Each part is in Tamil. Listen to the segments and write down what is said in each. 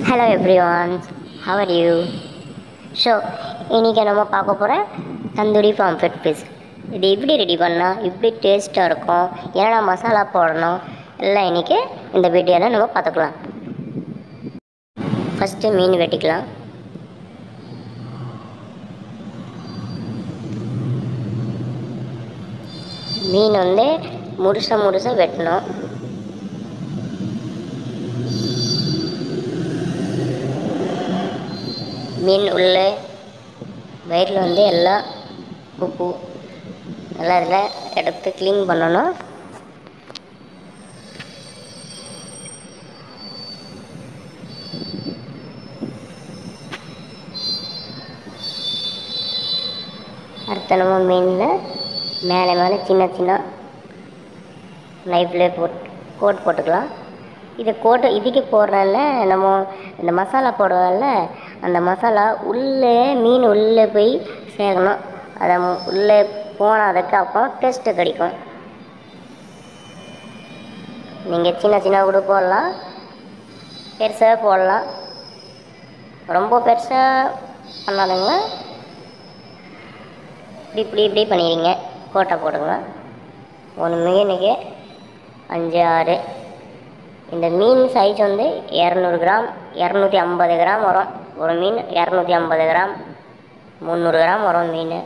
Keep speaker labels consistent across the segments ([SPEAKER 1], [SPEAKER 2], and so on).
[SPEAKER 1] Hello everyone how are you so இன்றைக்கி நம்ம பார்க்க போகிற தந்தூரி பாம்ஃபெட் பீஸ் இது எப்படி ரெடி பண்ணால் இப்படி டேஸ்ட்டாக இருக்கும்? என்னென்ன மசாலா போடணும்? எல்லாம் இன்றைக்கி இந்த வீடியோவில் நம்ம பார்த்துக்கலாம். ஃபஸ்ட்டு மீன் வெட்டிக்கலாம். மீன் வந்து முழுசா முழுசா வெட்டணும். மீன் உள்ளே வயிறில் வந்து எல்லாம் உப்பு நல்லா இதில் எடுத்து க்ளீன் பண்ணணும். அடுத்த நம்ம மீனில் மேலே மேலே சின்ன சின்ன நைஃப்லேயே போட் கோட் போட்டுக்கலாம். இது கோட்டு இதுக்கு போடுறதுல நம்ம இந்த மசாலா போடுறதில்ல அந்த மசாலா உள்ளே மீன் உள்ளே போய் சேர்க்கணும். அதை உள்ளே போனதுக்கு அப்புறம் டேஸ்ட்டு கிடைக்கும். நீங்கள் சின்ன சின்ன கூட போடலாம். பெருசாக போடலாம். ரொம்ப பெருசாக பண்ணாதுங்க. இப்படி இப்படி இப்படி பண்ணிடுங்க. கோட்டை போடுங்க. ஒரு மீனுக்கு அஞ்சு ஆறு. இந்த மீன் சைஸ் வந்து இரநூறு கிராம் இரநூத்தி ஐம்பது கிராம் வரும். ஒரு மீன் இரநூத்தி ஐம்பது கிராம் முந்நூறு கிராம் வரும் மீன்.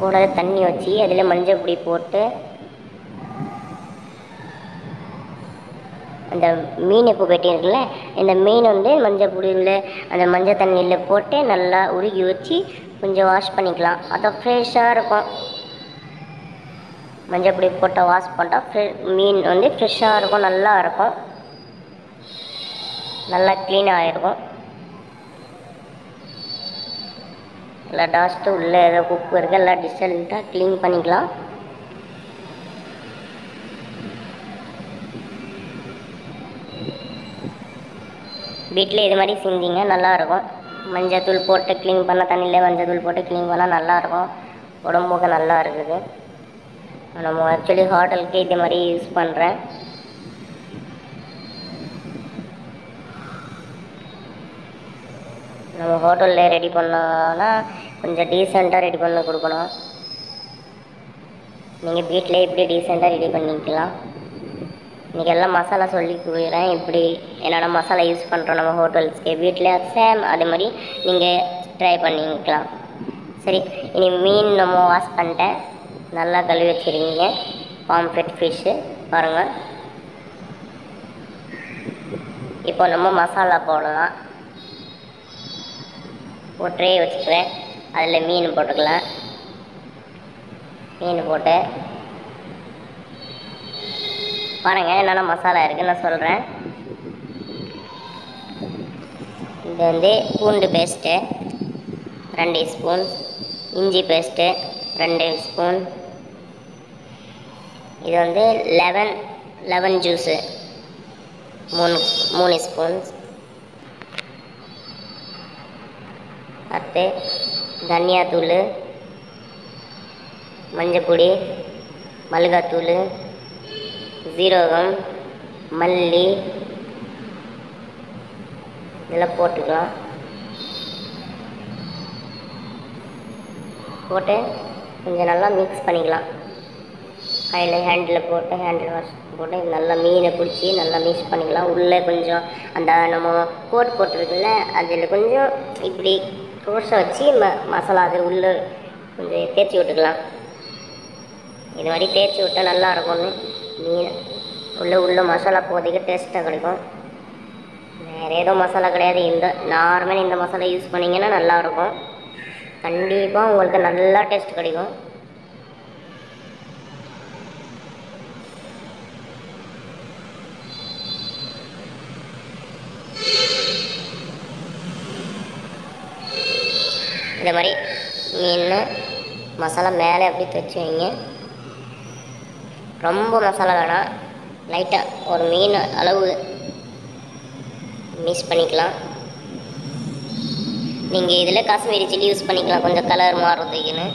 [SPEAKER 1] கூட தண்ணி வச்சு அதில் மஞ்சள் பொடி போட்டு அந்த மீன் இப்போ கட்டியிருக்குல்ல இந்த மீன் வந்து மஞ்சள் பொடியில் அந்த மஞ்சள் தண்ணியில் போட்டு நல்லா உருகி வச்சு கொஞ்சம் வாஷ் பண்ணிக்கலாம். அதை ஃப்ரெஷ்ஷாக இருக்கும். மஞ்சள் பொடி போட்டு வாஷ் பண்ணிட்டா ஃப்ரெ மீன் வந்து ஃப்ரெஷ்ஷாக இருக்கும் நல்லா இருக்கும். நல்லா க்ளீனாக ஆகிருக்கும் எல்லா டாஸ்ட்டு உள்ளே ஏதோ உப்பு இருக்குது எல்லாம் டிஸ்டன்ட்டாக க்ளீன் பண்ணிக்கலாம். வீட்டில் இது மாதிரி செஞ்சீங்க நல்லாயிருக்கும் மஞ்சள் தூள் போட்டு க்ளீன் பண்ணால் தண்ணியில் மஞ்சள் தூள் போட்டு க்ளீன் பண்ணால் நல்லாயிருக்கும் உடம்புக்கு நல்லா இருக்குது. நம்ம ஆக்சுவலி ஹோட்டலுக்கு இது மாதிரி யூஸ் பண்ணுறேன் நம்ம ஹோட்டலில் ரெடி பண்ணோன்னா கொஞ்சம் டீசெண்டாக ரெடி பண்ணி கொடுக்கணும். நீங்கள் வீட்டிலே இப்படி டீசெண்டாக ரெடி பண்ணிக்கலாம். இன்றைக்கி எல்லாம் மசாலா சொல்லி கொடுக்குறேன். இப்படி என்னென்ன மசாலா யூஸ் பண்ணுறோம் நம்ம ஹோட்டல்ஸ்க்கு வீட்டில் சேம் அதே மாதிரி நீங்கள் ட்ரை பண்ணிக்கலாம். சரி இனி மீன் நம்ம வாஷ் பண்ணிட்டேன். நல்லா கழுவி வச்சுருக்கீங்க. பாம்ஃபெட் ஃபிஷ்ஷு பாருங்கள் இப்போ நம்ம மசாலா போடலாம். ஒரு ட்ரே வச்சுக்கிறேன். அதில் மீன் போட்டுக்கலாம். மீன் போட்டு. பாருங்க என்னென்ன மசாலா இருக்குன்னு நான் சொல்கிறேன் இது வந்து பூண்டு பேஸ்ட்டு ரெண்டு ஸ்பூன் இஞ்சி பேஸ்ட்டு ரெண்டு ஸ்பூன். இது வந்து லெமன் லெமன் ஜூஸு. மூணு மூணு ஸ்பூன். அடுத்து தனியாத்தூள் மஞ்சப்பொடி மிளகாத்தூள் ஜீரகம் மல்லி. இதெல்லாம் போட்டுக்கலாம். போட்டு கொஞ்சம் நல்லா மிக்ஸ் பண்ணிக்கலாம். கையில் ஹேண்டில் போட்டு ஹேண்டில் வாஷ் போட்டு நல்லா மீனை பிடிச்சி நல்லா மிக்ஸ் பண்ணிக்கலாம். உள்ளே கொஞ்சம் அந்த நம்ம கோட் போட்டிருக்குல்ல அதில் கொஞ்சம் இப்படி கோர்ஸை வச்சு ம மசாலா அது உள்ளே கொஞ்சம் தேய்ச்சி விட்டுக்கலாம். இது மாதிரி தேய்ச்சி விட்டால் நல்லா இருக்கும்னு மீன் உள்ளே உள்ளே மசாலா போதைக்கு டேஸ்ட்டாக கிடைக்கும். வேறு ஏதோ மசாலா கிடையாது. இந்த நார்மல் இந்த மசாலா யூஸ் பண்ணிங்கன்னா நல்லாயிருக்கும் கண்டிப்பாக உங்களுக்கு நல்லா டேஸ்ட் கிடைக்கும். இந்த மாதிரி மீன் மசாலா மேலே அப்படி தைச்சி வைங்க. ரொம்ப மசாலா வேணாம். லைட்டாக ஒரு மீன் அளவு மிக்ஸ் பண்ணிக்கலாம். நீங்கள் இதில் காஷ்மீரி சில்லி யூஸ் பண்ணிக்கலாம். கொஞ்சம் கலர் மாறுறதுக்குன்னு.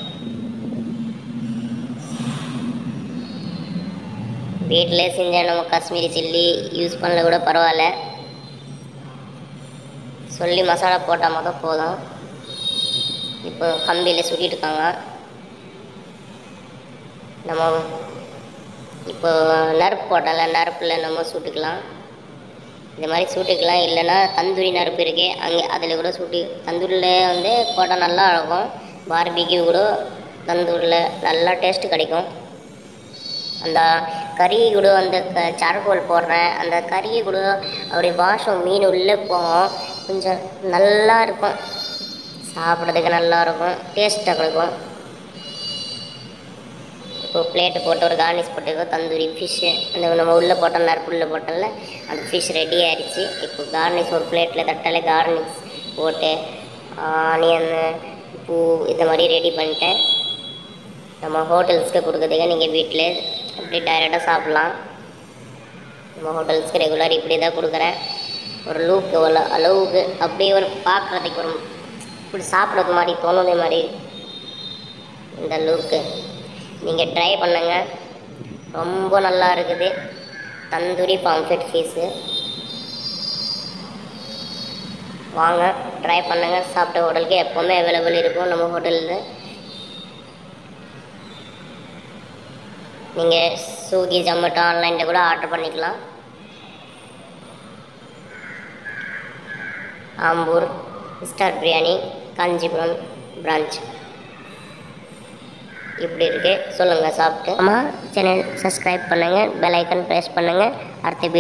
[SPEAKER 1] வீட்டில் செஞ்ச நம்ம காஷ்மீரி சில்லி யூஸ் பண்ணல கூட பரவாயில்ல. சொல்லி மசாலா போட்டால் மொதல் போதும். இப்போ கம்பியில் சுட்டிட்டு இருக்காங்க. நம்ம இப்போ நறுப்பு போட்டால நறுப்பில் நம்ம சுட்டுக்கலாம். இந்த மாதிரி சூட்டுக்கெல்லாம் இல்லைன்னா தந்தூரி நறுப்பு இருக்கு அங்கே அதில் கூட சூட்டு. தந்தூரில் வந்து போட்டால் நல்லா இருக்கும் பார்பிக்கு கூட தந்தூரில் நல்லா டேஸ்ட் கிடைக்கும். அந்த கறி கூட அந்த க- சார்கோல் போடுறேன். அந்த கறியை கூட அப்படியே வாஷம் மீன் உள்ளே போகும். கொஞ்சம் நல்லா இருக்கும். சாப்பிட்றதுக்கு நல்லா இருக்கும். டேஸ்ட்டாக கிடைக்கும். இப்போ பிளேட்டு போட்டு ஒரு கார்னிஷ் போட்டுக்கோ தந்தூரி ஃபிஷ்ஷு அந்த நம்ம உள்ளே போட்டோம் நறுப்பு உள்ளே போட்டோம்ல அந்த ஃபிஷ் ரெடி ஆயிடுச்சு இப்போ கார்னிஷ் ஒரு பிளேட்டில் தட்டாலே கார்னிஷ் போட்டு ஆனியன் பூ இந்த மாதிரி ரெடி பண்ணிட்டேன். நம்ம ஹோட்டல்ஸ்க்கு கொடுக்குறதுக்கு நீங்கள் வீட்டில் இப்படி டைரெக்டாக சாப்பிட்லாம். நம்ம ஹோட்டல்ஸ்க்கு ரெகுலர் இப்படி தான் கொடுக்குறேன். ஒரு லூக்கு ஒரு அளவுக்கு அப்படியே ஒரு பார்க்குறதுக்கு ஒரு இப்படி சாப்பிட்றது மாதிரி தோணுதே மாதிரி இந்த லூக்கு நீங்கள் ட்ரை பண்ணுங்க. ரொம்ப நல்லா இருக்குது. தந்தூரி பாம்ஃபெட் ஃபீஸு வாங்க ட்ரை பண்ணுங்க. சாப்பிட்ட ஹோட்டலுக்கு எப்போவுமே அவைலபிள் இருக்கும் நம்ம ஹோட்டலில் நீங்கள் ஸ்விக்கி ஜொமேட்டோ ஆன்லைனில் கூட ஆர்டர் பண்ணிக்கலாம். ஆம்பூர் ஸ்டார் பிரியாணி காஞ்சிபுரம் பிரான்ச் எப்படி இருக்கு. சொல்லுங்கள் சாப்பிட்டு. அம்மா சேனல் சப்ஸ்கிரைப் பண்ணுங்கள் பெல் ஐக்கன் ப்ரெஸ் பண்ணுங்கள் அடுத்த வீடியோ